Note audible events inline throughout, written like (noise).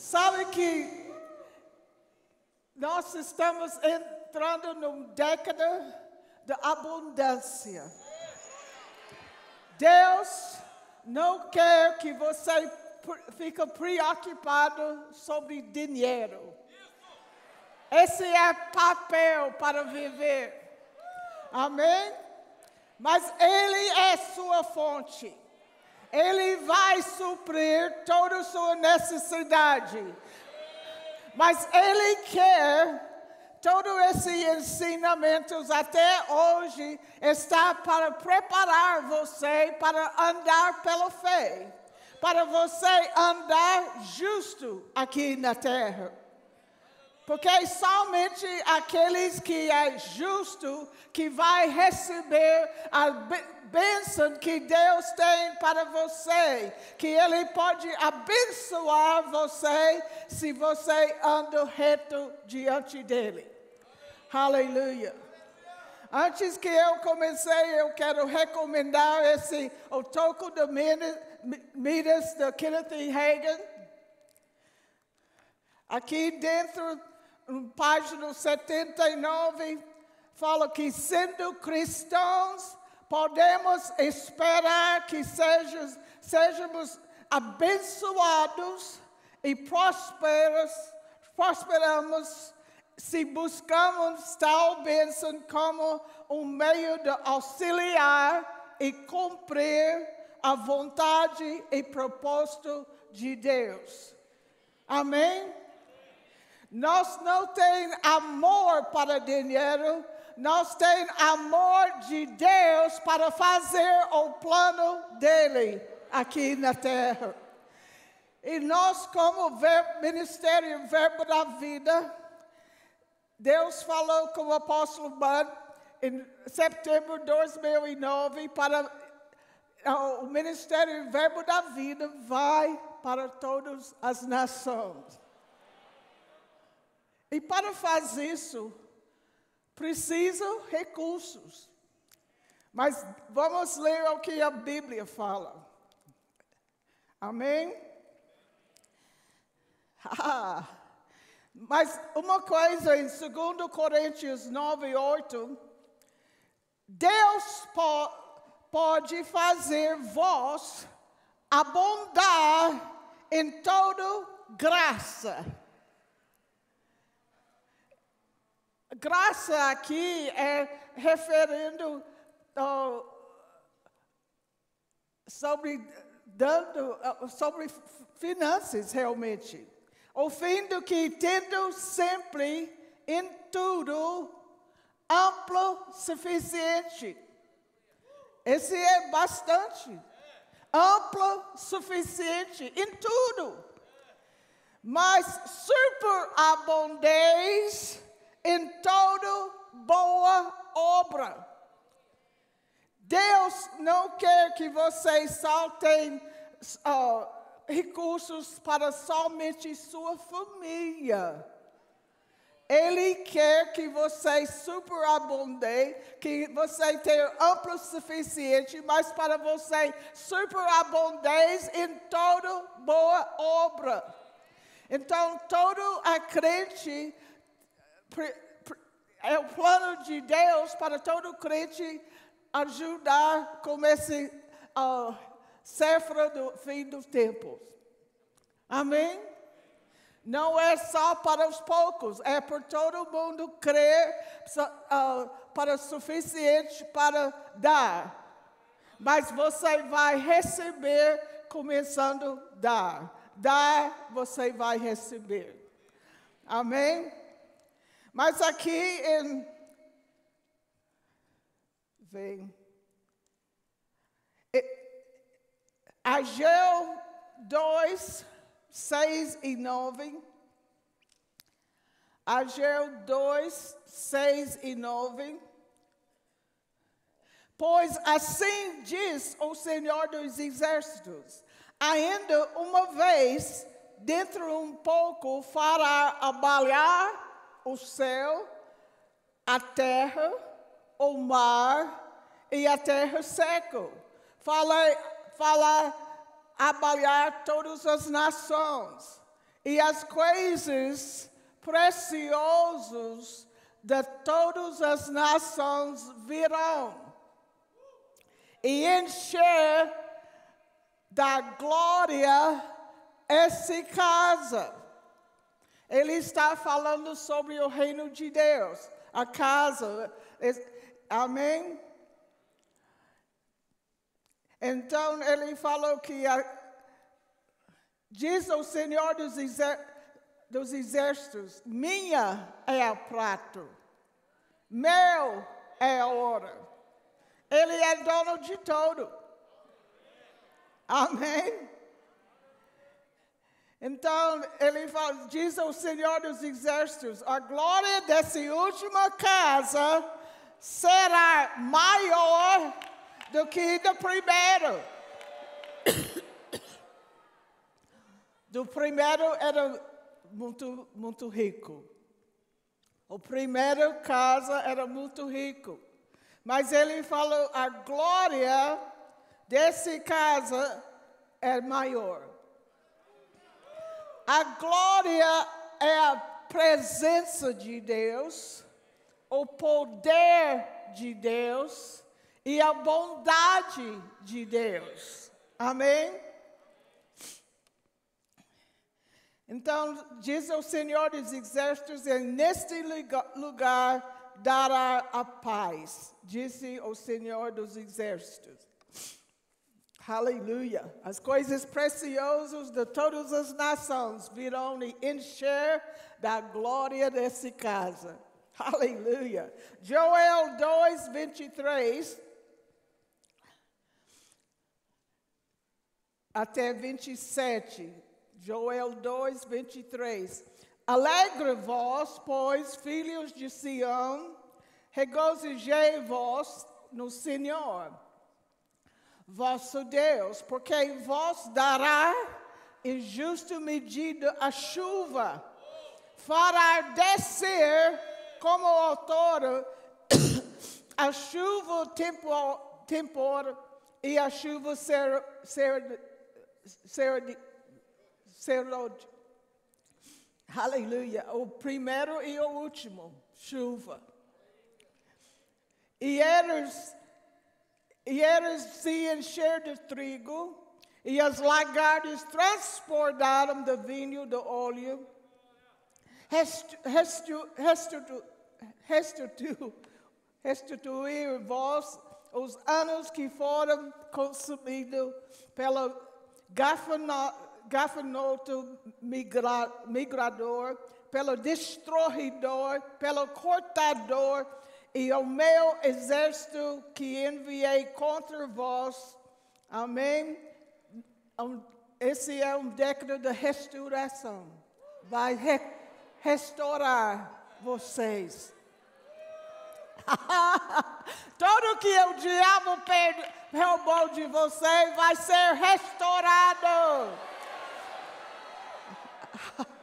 Sabe que nós estamos entrando numa década de abundância. Deus não quer que você fique preocupado sobre dinheiro. Esse é papel para viver. Amém? Mas Ele é sua fonte. Ele vai suprir toda sua necessidade. Mas Ele quer todos esses ensinamentos até hoje está para preparar você para andar pela fé, para você andar justo aqui na terra. Porque somente aqueles que é justo que vai receber a bênção que Deus tem para você, que Ele pode abençoar você se você anda reto diante dEle. Aleluia. Antes que eu comecei, eu quero recomendar esse O Toco de Midas, de Kenneth Hagen. Aqui dentro, página 79, fala que sendo cristãos, podemos esperar que sejamos, sejamos abençoados e prosperos, prosperamos se buscamos tal bênção como um meio de auxiliar e cumprir a vontade e propósito de Deus. Amém? Nós não temos amor para dinheiro, nós temos amor de Deus para fazer o plano dele aqui na terra. E nós, como Ministério Verbo da Vida, Deus falou com o apóstolo Bud em setembro de 2009 para o Ministério Verbo da Vida vai para todas as nações. E para fazer isso, precisam recursos. Mas vamos ler o que a Bíblia fala. Amém? (laughs) Mas uma coisa em 2 Coríntios 9, 8, Deus po pode fazer vós abundar em toda graça Graça aqui é referindo oh, sobre dando sobre finanças realmente. O fim do que tendo sempre em tudo amplo suficiente. Esse é bastante. Amplo suficiente em tudo. Mas superabundez em toda boa obra. Deus não quer que vocês só uh, recursos para somente sua família. Ele quer que você superabunde, que você tenha amplo suficiente, mas para você superabundez em toda boa obra. Então, todo a crente é o plano de Deus para todo crente ajudar com esse uh, do fim dos tempos. Amém? Não é só para os poucos, é para todo mundo crer uh, para o suficiente para dar. Mas você vai receber começando a dar. Dar, você vai receber. Amém? Mas aqui em. Vem. Ageu 2, 6 e 9. Ageu 2, 6 e 9. Pois assim diz o Senhor dos Exércitos: ainda uma vez, dentro um pouco, fará abalhar o céu, a terra, o mar e a terra seca. Fala, fala abalhar todas as nações e as coisas preciosas de todas as nações virão e encher da glória essa casa. Ele está falando sobre o reino de Deus, a casa. Amém? Então ele falou que a, diz o Senhor dos, exer, dos exércitos: minha é a prato, meu é a ouro. Ele é dono de tudo. Amém? Então, ele fala, diz ao Senhor dos Exércitos: a glória dessa última casa será maior do que do primeiro. (coughs) Do primeiro era muito, muito rico. O primeiro casa era muito rico. Mas ele falou: a glória desse casa é maior. A glória é a presença de Deus, o poder de Deus e a bondade de Deus. Amém? Então, diz o Senhor dos Exércitos: neste lugar dará a paz, disse o Senhor dos Exércitos. Aleluia. As coisas preciosas de todas as nações virão encher da glória dessa casa. Aleluia. Joel 2, 23 até 27. Joel 2, 23. Alegre-vos, pois, filhos de Sião, regozijei-vos no Senhor, vosso Deus, porque vos dará em justa medida a chuva, fará descer como outono (coughs) a chuva tempor, tempor e a chuva ser, ser, ser, ser, ser Aleluia. O primeiro e o último, chuva. E eles, e eles se encheram de trigo, e as lagartas transportaram do vinho do óleo. Restituir vós os anos que foram consumidos pelo gafanoto migra, migrador, pelo destruidor, pelo cortador, e o meu exército que enviei contra vós. Amém? Esse é um década de restauração. Vai re restaurar vocês. (laughs) Tudo que o diabo roubou de vocês vai ser restaurado. (laughs)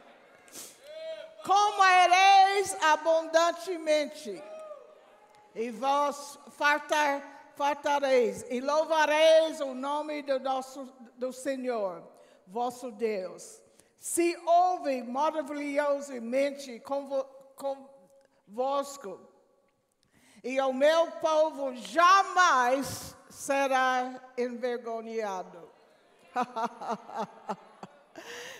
comereis abundantemente, e vós fartar, fartareis, e louvareis o nome do nosso do Senhor, vosso Deus. Se ouve maravilhosamente convosco, e o meu povo jamais será envergonhado. (laughs)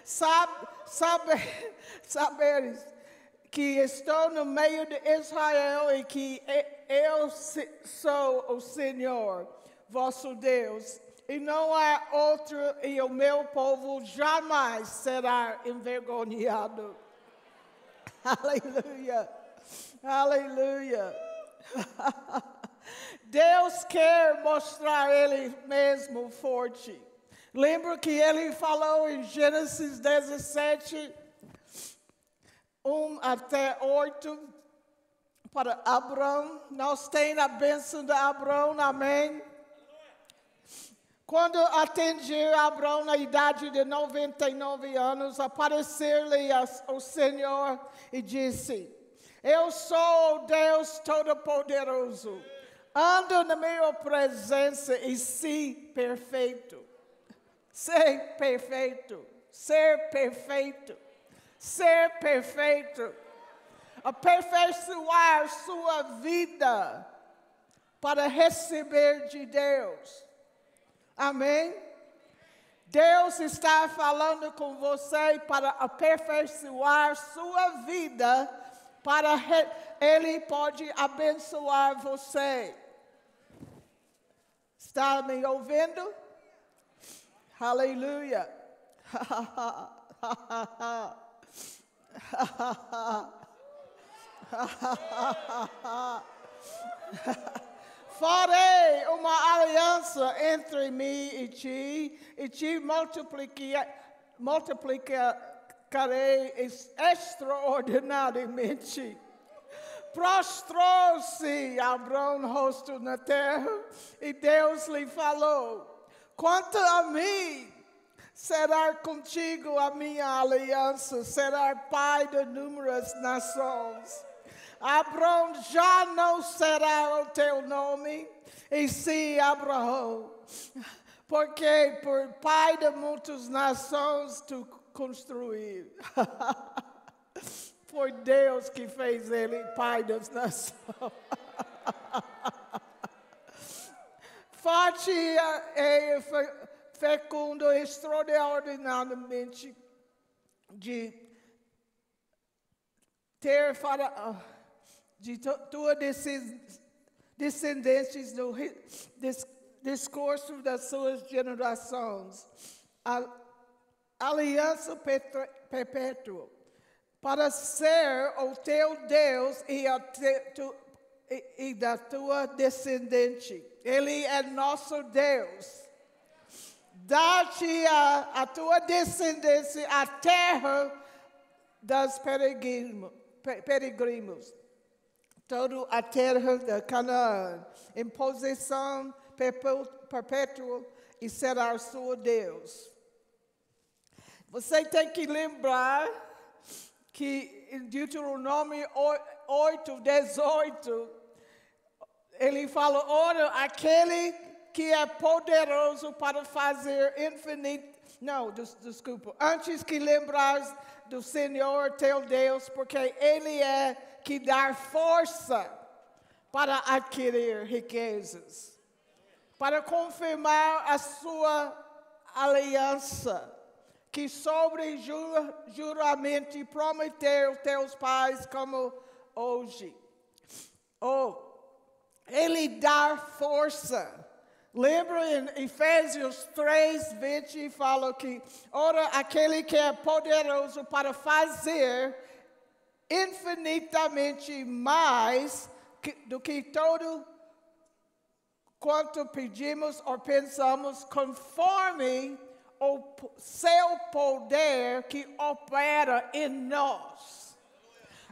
Sabe, sabe, que estou no meio de Israel e que eu sou o Senhor, vosso Deus, e não há outro, e o meu povo jamais será envergonhado. (laughs) Aleluia, aleluia. (laughs) Deus quer mostrar Ele mesmo forte. Lembra que ele falou em Gênesis 17: 1 até 8, para Abraão. Nós temos a bênção de Abraão, amém? Quando atingiu Abraão na idade de 99 anos, apareceu-lhe o Senhor e disse: Eu sou o Deus Todo-Poderoso. Ando na minha presença e se perfeito. Ser perfeito. Ser perfeito. Ser perfeito. Aperfeiçoar sua vida para receber de Deus. Amém? Deus está falando com você para aperfeiçoar sua vida, para Ele pode abençoar você. Está me ouvindo? Aleluia. (laughs) (laughs) Farei uma aliança entre mim e ti, e te multiplicarei extraordinariamente. Prostrou-se Abraão rosto na terra, e Deus lhe falou: Quanto a mim, será contigo a minha aliança, será pai de inúmeras nações. Abraão já não será o teu nome, e sim Abraão, porque por pai de muitas nações tu construir. (laughs) Foi Deus que fez ele pai das nações. (laughs) Forte e fecundo extraordinariamente de ter para de tua descendentes no discurso das suas gerações. A aliança perpétua para ser o teu Deus e, te, tu, e, e da tua descendente. Ele é nosso Deus. Dá-te a, a tua descendência a terra das peregrinos. Toda a terra de Canaã, em posição perpétua, e será seu Deus. Você tem que lembrar que em Deuteronômio 8, 18, ele fala: ora, aquele que é poderoso para fazer infinito. Não, des, desculpa. Antes que lembrares do Senhor teu Deus, porque Ele é que dá força para adquirir riquezas, para confirmar a sua aliança, que sobre jur, juramento prometeu teus pais como hoje. Oh, ele dá força. Lembra em Efésios 3, 20, fala que, ora, aquele que é poderoso para fazer infinitamente mais do que todo quanto pedimos ou pensamos, conforme o seu poder que opera em nós.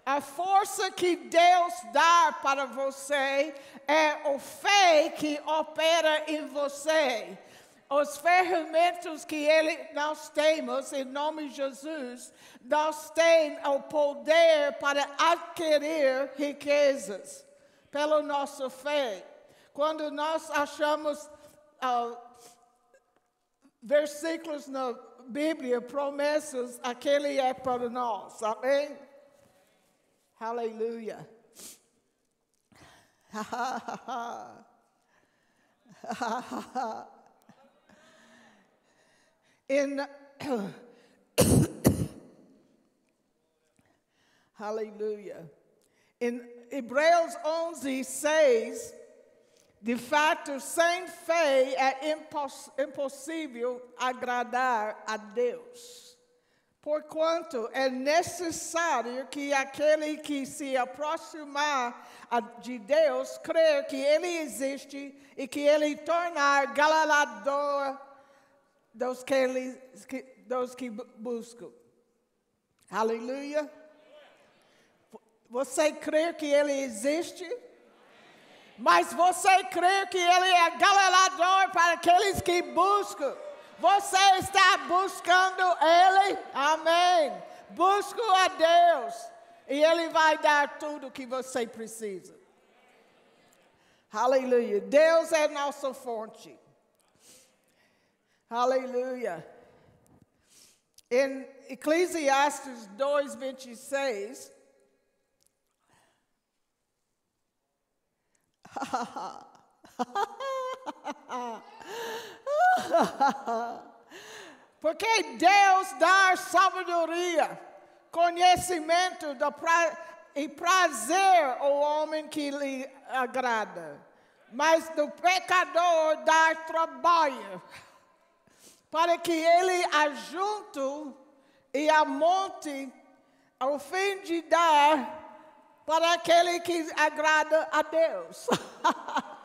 A força que Deus dá para você é o fé que opera em você. Os ferramentas que ele, nós temos, em nome de Jesus, nós temos o poder para adquirir riquezas pela nossa fé. Quando nós achamos uh, versículos na Bíblia, promessas, aquele é para nós. Amém? Aleluia. (laughs) In Aleluia. Em Hebreus 11, 6, de fato, sem fé é imposs impossível agradar a Deus. Porquanto é necessário que aquele que se aproximar de Deus crer que Ele existe e que Ele tornar galardador dos que, dos que buscam. Aleluia. Você crê que ele existe? Mas você crê que ele é galardador para aqueles que buscam? Você está buscando ele? Amém. Busco a Deus e ele vai dar tudo o que você precisa. Aleluia. Deus é nossa fonte. Aleluia. Em Eclesiastes 2, 26. Porque Deus dá sabedoria, conhecimento pra, e prazer ao homem que lhe agrada. Mas do pecador dá trabalho, para que ele ajunte e amonte ao fim de dar para aquele que agrada a Deus. (laughs)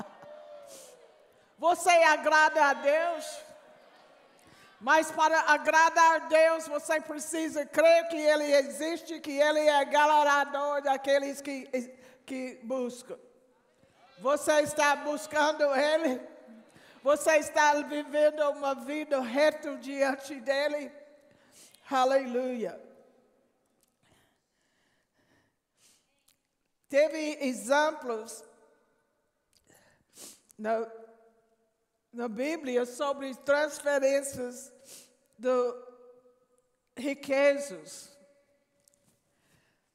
Você agrada a Deus? Mas para agradar a Deus, você precisa crer que Ele existe, que Ele é galardador daqueles que, que buscam. Você está buscando Ele? Você está vivendo uma vida reta diante dEle? Aleluia. Teve exemplos na, na Bíblia sobre transferências de riquezas.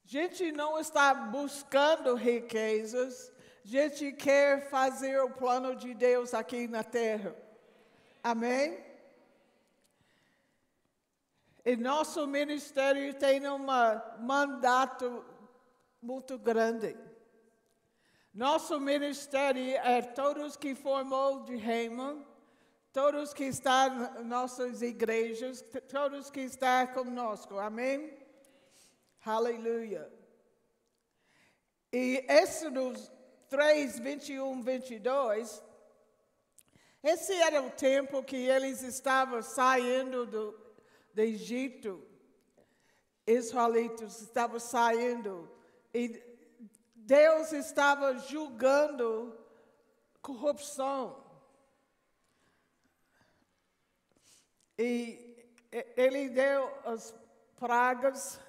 A gente não está buscando riquezas, gente quer fazer o plano de Deus aqui na terra. Amém? E nosso ministério tem um mandato muito grande. Nosso ministério é todos que formou de Rema, todos que estão nas nossas igrejas, todos que estão conosco. Amém? Aleluia. E Êxodo 3, 21, 22, esse era o tempo que eles estavam saindo do, do Egito. Israelitas estavam saindo e Deus estava julgando corrupção. E ele deu as pragas,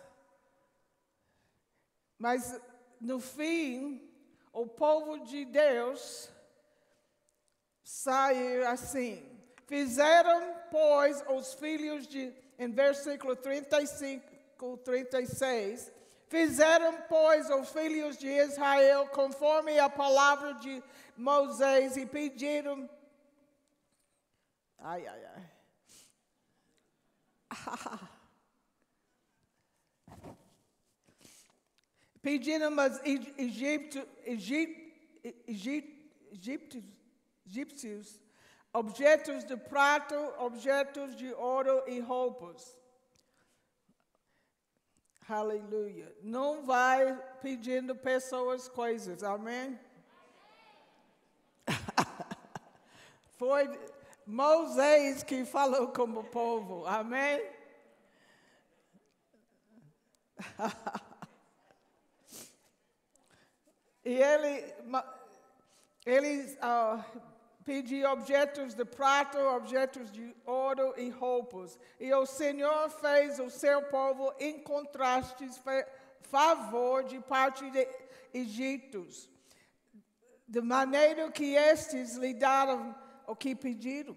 mas no fim, o povo de Deus saiu assim. Fizeram, pois, os filhos de, em versículo 35, 36, Fizeram, pois, os filhos de Israel conforme a palavra de Moisés e pediram. Ai, ai, ai. (laughs) pediram aos egípcios objetos de prata, objetos de ouro e roupas. Aleluia. Não vai pedindo pessoas coisas, amém? (laughs) Foi Moisés que falou com o povo, amém? (laughs) e ele, eles uh, pedi objetos de prata, objetos de ouro e roupas. E o Senhor fez o seu povo em contrastes favor de parte de egípcios, de maneira que estes lhe deram o que pediram.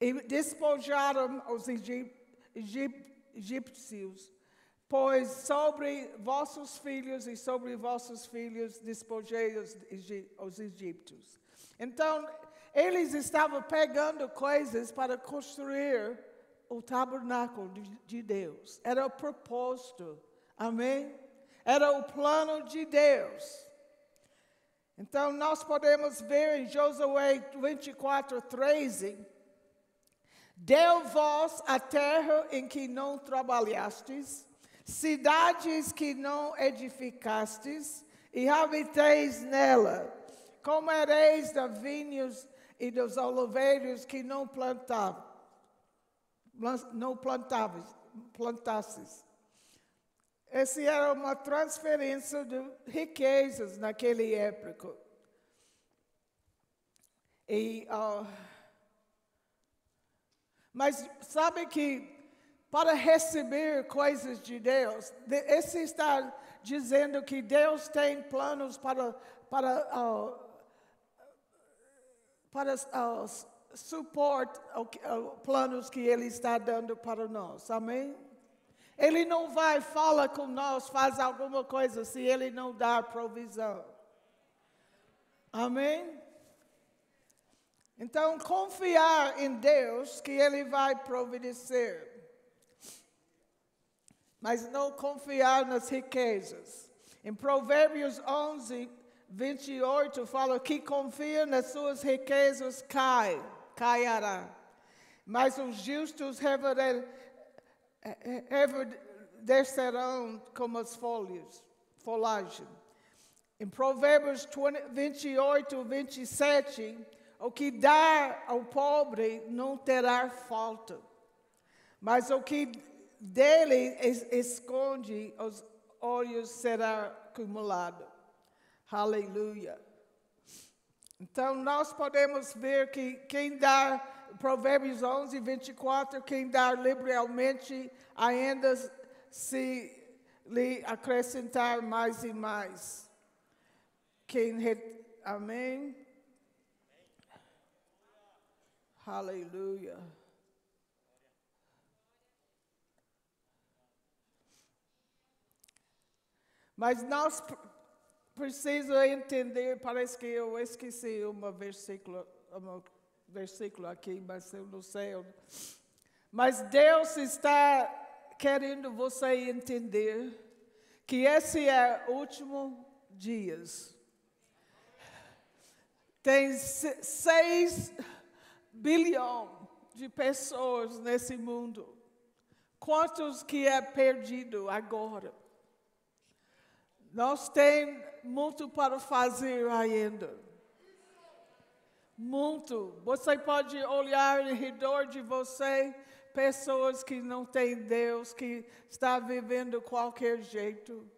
E despojaram os egípcios, pois sobre vossos filhos e sobre vossos filhos despojei os, os egípcios. Então, eles estavam pegando coisas para construir o tabernáculo de, de Deus. Era o propósito. Amém? Era o plano de Deus. Então, nós podemos ver em Josué 24, 13: Deu vós a terra em que não trabalhastes, cidades que não edificastes, e habiteis nela. Comereis da vinhos e dos oliveiros que não plantavam, não plantavam, plantasses. essa era uma transferência de riquezas naquele época. E, uh, mas sabe que para receber coisas de Deus, esse está dizendo que Deus tem planos para, para, uh, para uh, suporte uh, planos que Ele está dando para nós. Amém? Ele não vai falar com nós, faz alguma coisa se Ele não dar provisão. Amém? Então, confiar em Deus que Ele vai providenciar. Mas não confiar nas riquezas. Em Provérbios 11, 28, fala que confia nas suas riquezas cai, cairá. Mas os justos reverem descerão como as folhas, folhagem. Em Provérbios 20, 28, 27, o que dá ao pobre não terá falta, mas o que dele esconde os olhos será acumulado. Aleluia. Então, nós podemos ver que quem dá Provérbios 11, 24, quem dá liberalmente, ainda se lhe acrescentar mais e mais. Quem, amém? Aleluia. Mas nós precisamos entender, parece que eu esqueci uma versículo, uma versículo aqui, mas eu não sei. Mas Deus está querendo você entender que esse é o último dias. Tem seis bilhões de pessoas nesse mundo. Quantos que é perdido agora? Nós temos muito para fazer ainda. Muito. Você pode olhar em redor de você pessoas que não têm Deus, que está vivendo qualquer jeito.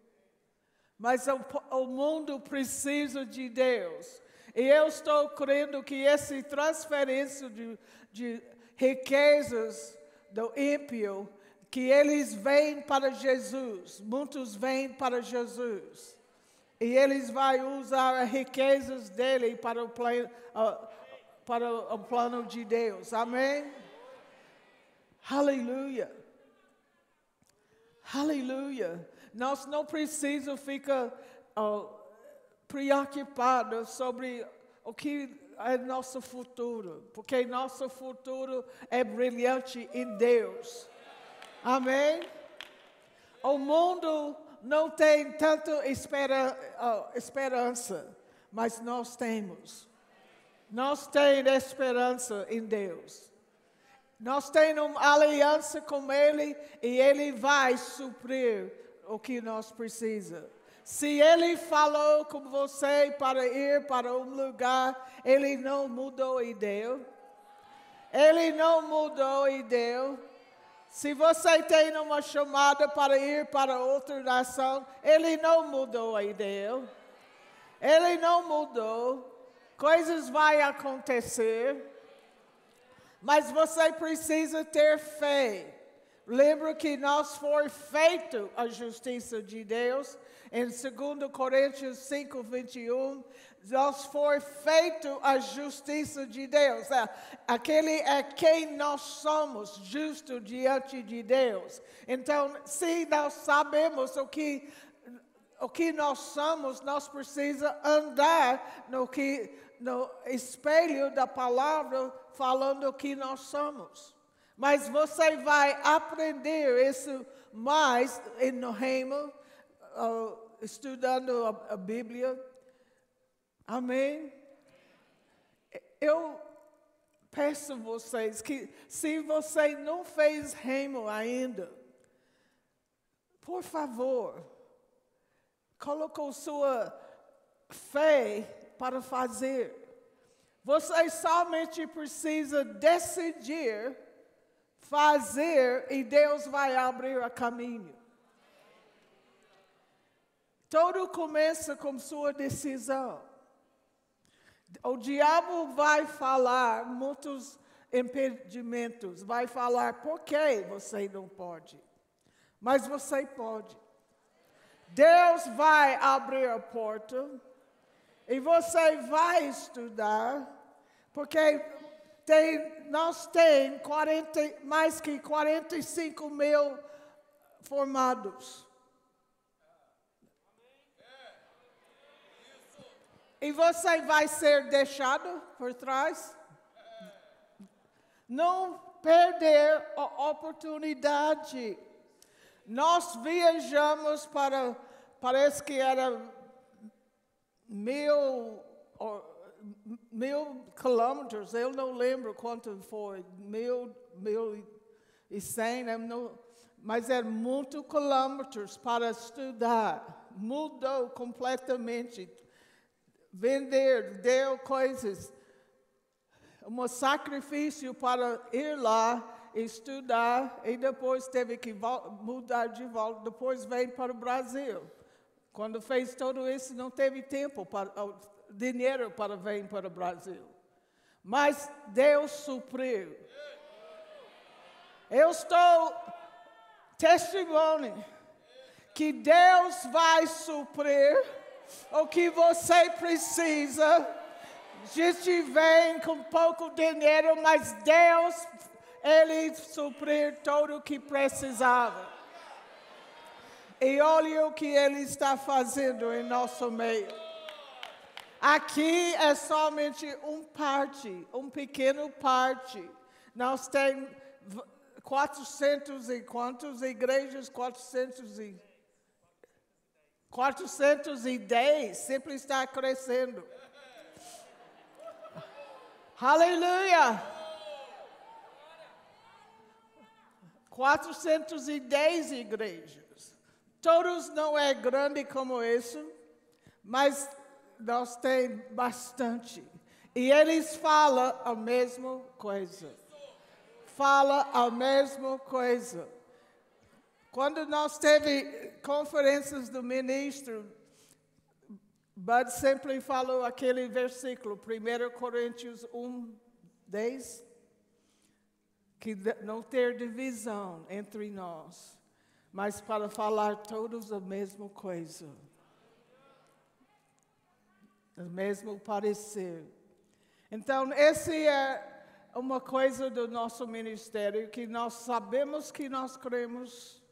Mas o, o mundo precisa de Deus. E eu estou crendo que essa transferência de, de riquezas do ímpio, que eles vêm para Jesus, muitos vêm para Jesus. E eles vão usar as riquezas dele para o, plano, para o plano de Deus. Amém? Aleluia. Aleluia. Nós não precisamos ficar preocupados sobre o que é nosso futuro, porque nosso futuro é brilhante em Deus. Amém? O mundo não tem tanto espera, uh, esperança, mas nós temos. Nós temos esperança em Deus. Nós temos uma aliança com Ele e Ele vai suprir o que nós precisamos. Se Ele falou com você para ir para um lugar, Ele não mudou a ideia. Ele não mudou a ideia. Se você tem uma chamada para ir para outra nação, ele não mudou a ideia. Ele não mudou. Coisas vão acontecer. Mas você precisa ter fé. Lembra que nós foi feito a justiça de Deus em 2 Coríntios 5, 21 nós foi feito a justiça de Deus. É, aquele é quem nós somos, justo diante de Deus. Então, se nós sabemos o que o que nós somos, nós precisamos andar no que no espelho da palavra falando o que nós somos. Mas você vai aprender isso mais no reino, uh, estudando a, a Bíblia, Amém? Eu peço vocês que, se você não fez remo ainda, por favor, colocou sua fé para fazer. Você somente precisa decidir fazer e Deus vai abrir o caminho. Tudo começa com sua decisão. O diabo vai falar muitos impedimentos, vai falar por que você não pode. Mas você pode. Deus vai abrir a porta e você vai estudar, porque tem, nós temos 40, mais que 45 mil formados. E você vai ser deixado por trás? Não perder a oportunidade. Nós viajamos para, parece que era mil, mil quilômetros, eu não lembro quanto foi, mil, mil e cem, mas é muito quilômetros para estudar. Mudou completamente vender, deu coisas, um sacrifício para ir lá, estudar, e depois teve que mudar de volta, depois veio para o Brasil. Quando fez tudo isso, não teve tempo, para, dinheiro para vir para o Brasil. Mas Deus supriu. Eu estou testemunho que Deus vai suprir o que você precisa. Gente vem com pouco dinheiro, mas Deus, Ele suprir tudo o que precisava. E olha o que Ele está fazendo em nosso meio. Aqui é somente um parte, um pequeno parte. Nós temos 400 e quantos igrejas? 400 e 410 sempre está crescendo. Aleluia! 410 igrejas. Todos não é grande como isso, mas nós tem bastante. E eles falam a mesma coisa. Fala a mesma coisa. Quando nós teve conferências do ministro, Bud sempre falou aquele versículo, 1 Coríntios 1, 10, que não ter divisão entre nós, mas para falar todos a mesma coisa, o mesmo parecer. Então, esse é uma coisa do nosso ministério que nós sabemos que nós cremos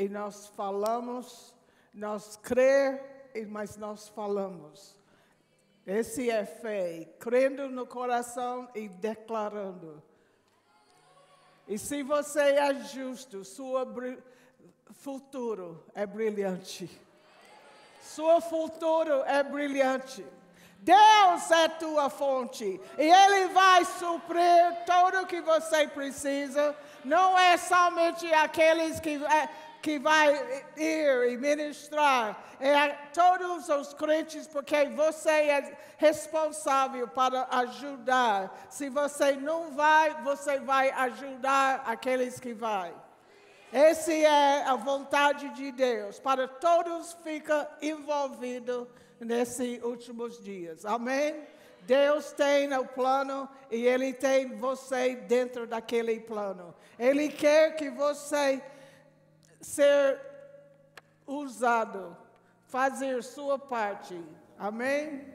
e nós falamos, nós crer, mas nós falamos. Esse é fé, crendo no coração e declarando. E se você é justo, seu futuro é brilhante. Seu futuro é brilhante. Deus é tua fonte e Ele vai suprir tudo o que você precisa. Não é somente aqueles que é, que vai ir e ministrar é a todos os crentes, porque você é responsável para ajudar. Se você não vai, você vai ajudar aqueles que vai. Essa é a vontade de Deus, para todos ficar envolvidos nesses últimos dias. Amém? Deus tem o plano e Ele tem você dentro daquele plano. Ele quer que você ser usado, fazer sua parte. Amém?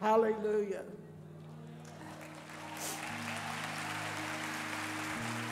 Aleluia.